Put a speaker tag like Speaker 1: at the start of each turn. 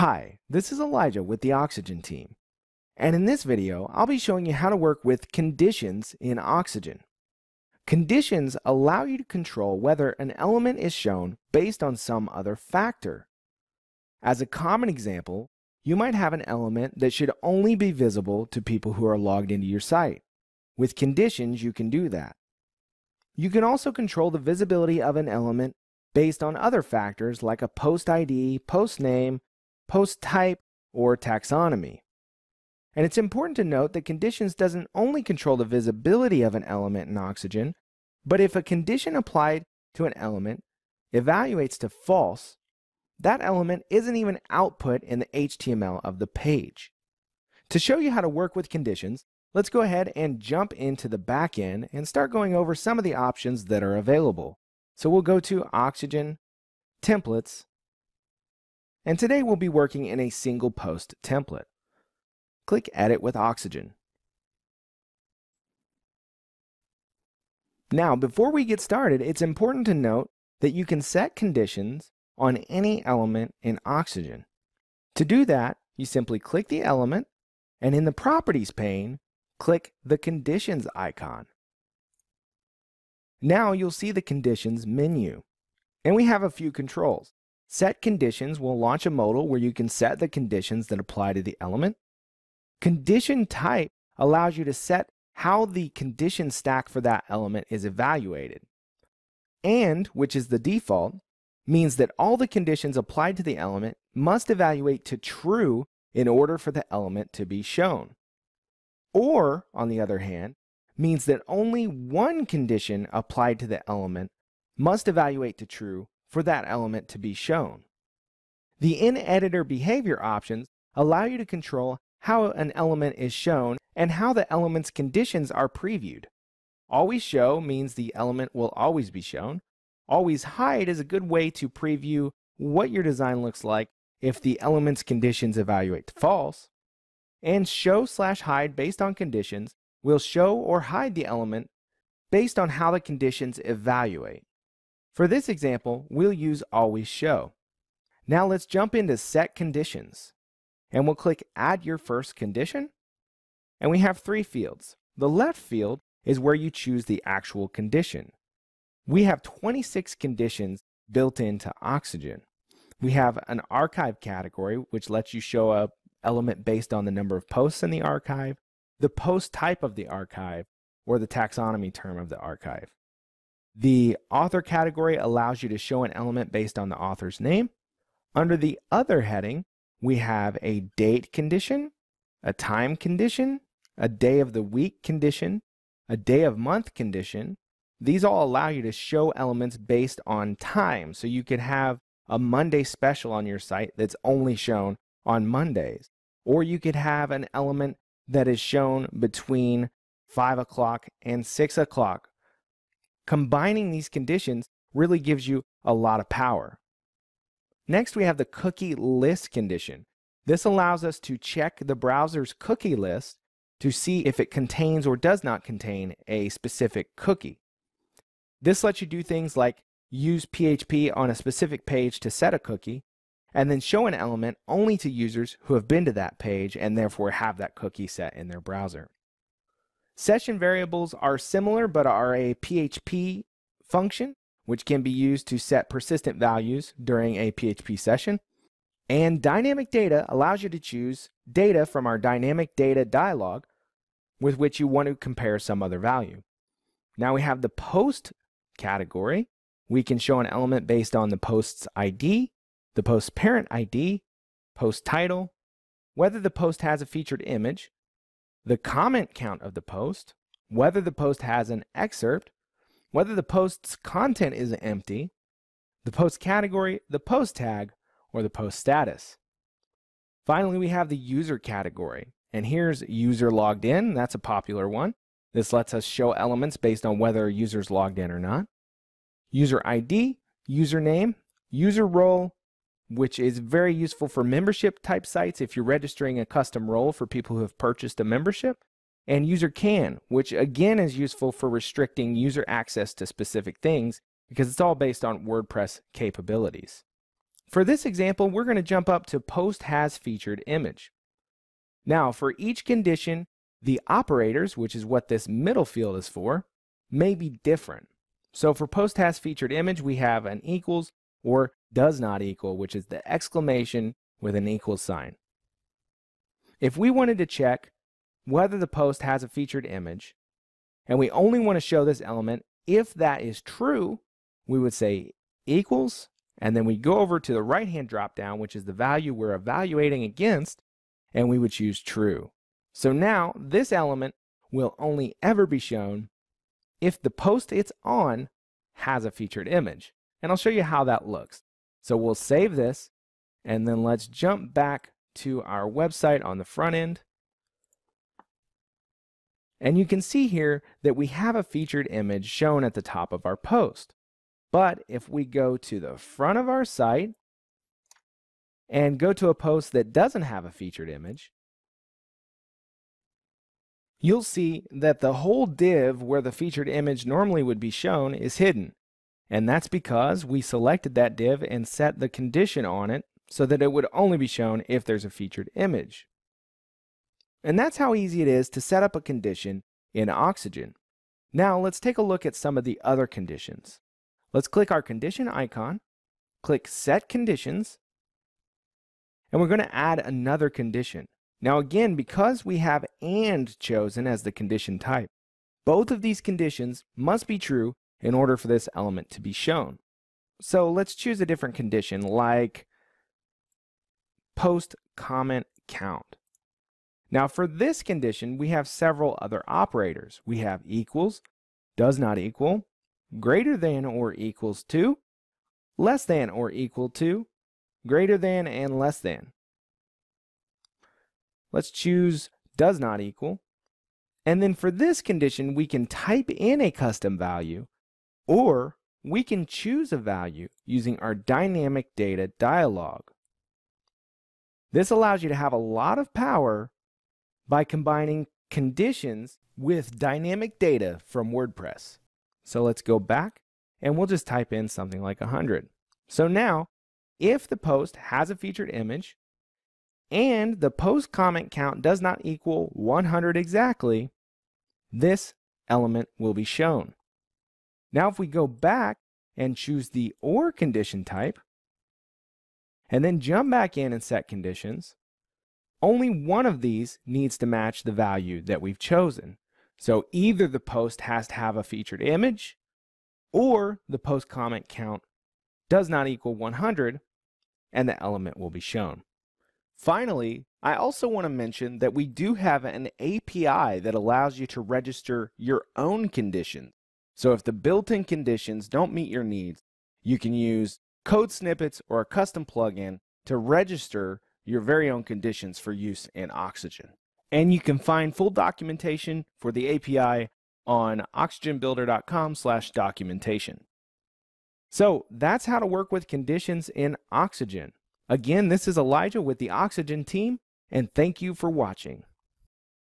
Speaker 1: Hi, this is Elijah with the Oxygen team. And in this video, I'll be showing you how to work with conditions in Oxygen. Conditions allow you to control whether an element is shown based on some other factor. As a common example, you might have an element that should only be visible to people who are logged into your site. With conditions, you can do that. You can also control the visibility of an element based on other factors like a post ID, post name, post type, or taxonomy. And it's important to note that conditions doesn't only control the visibility of an element in Oxygen, but if a condition applied to an element evaluates to false, that element isn't even output in the HTML of the page. To show you how to work with conditions, let's go ahead and jump into the backend and start going over some of the options that are available. So we'll go to Oxygen, Templates, and today we'll be working in a single post template. Click Edit with Oxygen. Now, before we get started, it's important to note that you can set conditions on any element in Oxygen. To do that, you simply click the element, and in the Properties pane, click the Conditions icon. Now you'll see the Conditions menu, and we have a few controls. Set conditions will launch a modal where you can set the conditions that apply to the element. Condition type allows you to set how the condition stack for that element is evaluated. And, which is the default, means that all the conditions applied to the element must evaluate to true in order for the element to be shown. Or, on the other hand, means that only one condition applied to the element must evaluate to true for that element to be shown. The in-editor behavior options allow you to control how an element is shown and how the element's conditions are previewed. Always show means the element will always be shown. Always hide is a good way to preview what your design looks like if the element's conditions evaluate to false. And show slash hide based on conditions will show or hide the element based on how the conditions evaluate. For this example, we'll use always show. Now let's jump into set conditions. And we'll click add your first condition. And we have three fields. The left field is where you choose the actual condition. We have 26 conditions built into Oxygen. We have an archive category, which lets you show a element based on the number of posts in the archive, the post type of the archive, or the taxonomy term of the archive. The author category allows you to show an element based on the author's name. Under the other heading, we have a date condition, a time condition, a day of the week condition, a day of month condition. These all allow you to show elements based on time. So you could have a Monday special on your site that's only shown on Mondays. Or you could have an element that is shown between 5 o'clock and 6 o'clock Combining these conditions really gives you a lot of power. Next, we have the cookie list condition. This allows us to check the browser's cookie list to see if it contains or does not contain a specific cookie. This lets you do things like use PHP on a specific page to set a cookie, and then show an element only to users who have been to that page and therefore have that cookie set in their browser. Session variables are similar but are a PHP function which can be used to set persistent values during a PHP session. And dynamic data allows you to choose data from our dynamic data dialog with which you want to compare some other value. Now we have the post category. We can show an element based on the post's ID, the post parent ID, post title, whether the post has a featured image, the comment count of the post, whether the post has an excerpt, whether the post's content is empty, the post category, the post tag, or the post status. Finally, we have the user category. And here's user logged in. That's a popular one. This lets us show elements based on whether a user's logged in or not. User ID, username, user role, which is very useful for membership type sites if you're registering a custom role for people who have purchased a membership. And user can, which again is useful for restricting user access to specific things because it's all based on WordPress capabilities. For this example, we're going to jump up to post has featured image. Now, for each condition, the operators, which is what this middle field is for, may be different. So for post has featured image, we have an equals or does not equal, which is the exclamation with an equal sign. If we wanted to check whether the post has a featured image, and we only want to show this element, if that is true, we would say equals, and then we go over to the right-hand drop-down, which is the value we're evaluating against, and we would choose true. So now this element will only ever be shown if the post it's on has a featured image. And I'll show you how that looks. So we'll save this, and then let's jump back to our website on the front end. And you can see here that we have a featured image shown at the top of our post. But if we go to the front of our site and go to a post that doesn't have a featured image, you'll see that the whole div where the featured image normally would be shown is hidden. And that's because we selected that div and set the condition on it so that it would only be shown if there's a featured image. And that's how easy it is to set up a condition in Oxygen. Now let's take a look at some of the other conditions. Let's click our condition icon, click Set Conditions, and we're going to add another condition. Now again, because we have AND chosen as the condition type, both of these conditions must be true in order for this element to be shown. So let's choose a different condition like post comment count. Now for this condition, we have several other operators. We have equals, does not equal, greater than or equals to, less than or equal to, greater than and less than. Let's choose does not equal. And then for this condition, we can type in a custom value or we can choose a value using our dynamic data dialog. This allows you to have a lot of power by combining conditions with dynamic data from WordPress. So let's go back and we'll just type in something like 100. So now, if the post has a featured image and the post comment count does not equal 100 exactly, this element will be shown. Now if we go back and choose the OR condition type, and then jump back in and set conditions, only one of these needs to match the value that we've chosen. So either the post has to have a featured image, or the post comment count does not equal 100, and the element will be shown. Finally, I also want to mention that we do have an API that allows you to register your own conditions. So if the built-in conditions don't meet your needs, you can use code snippets or a custom plugin to register your very own conditions for use in Oxygen. And you can find full documentation for the API on oxygenbuilder.com slash documentation. So that's how to work with conditions in Oxygen. Again, this is Elijah with the Oxygen team, and thank you for watching.